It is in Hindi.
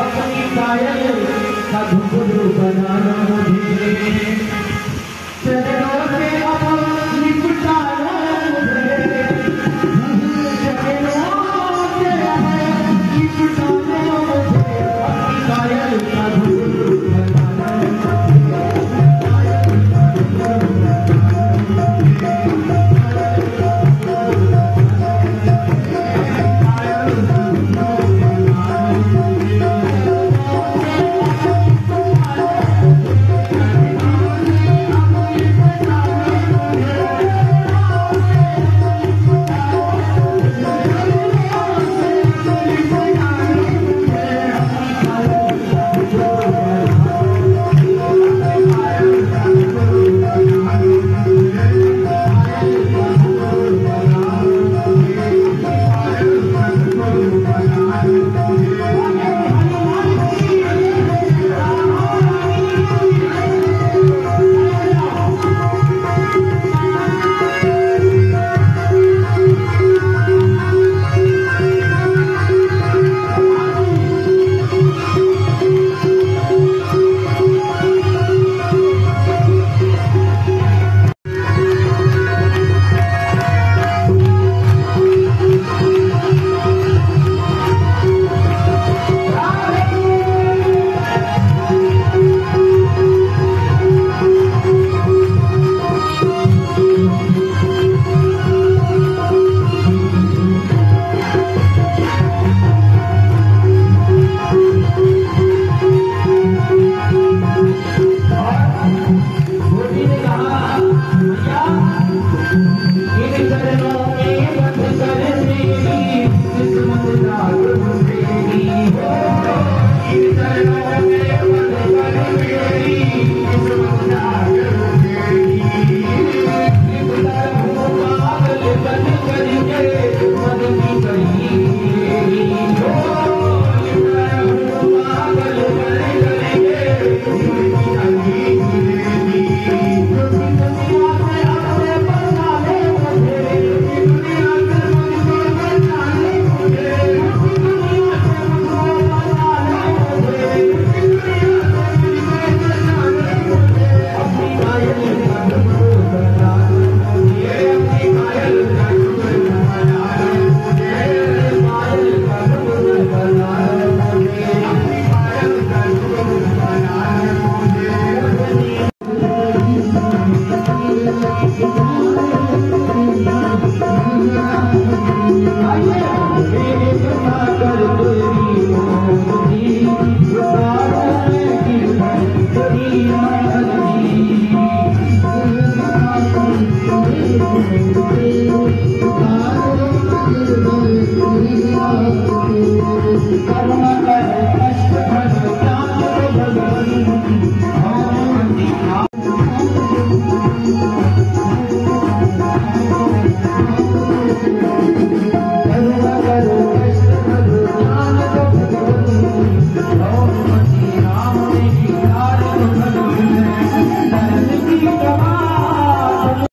अपनी कायल का धुपुर बनाना मुझे